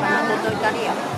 反正都都家里有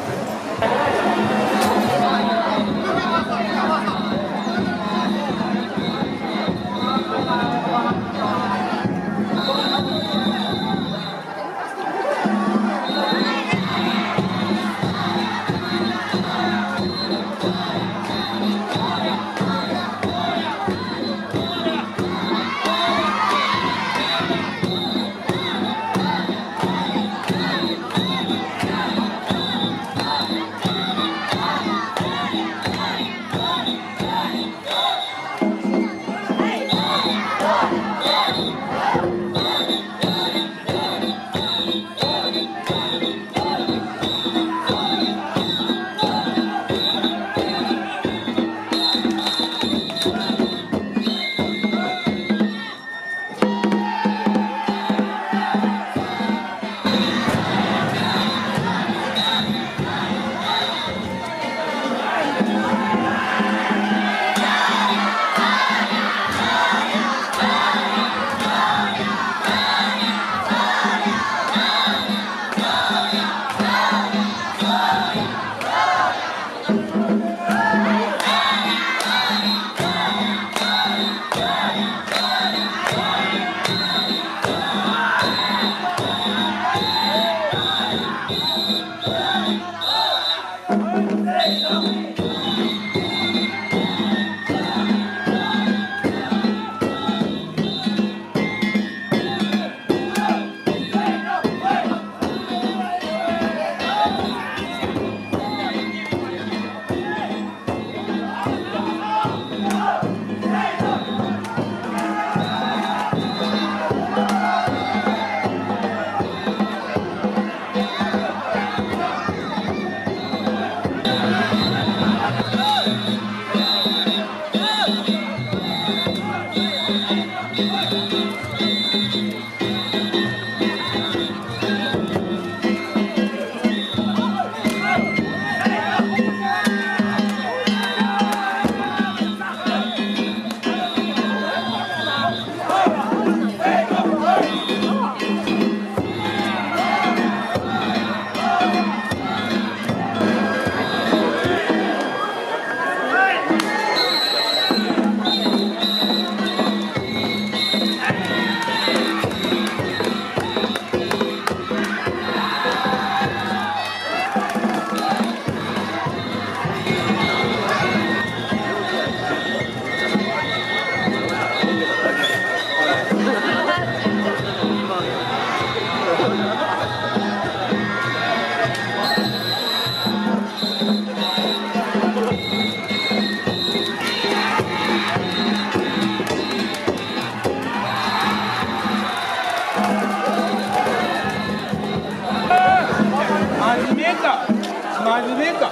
真面目か。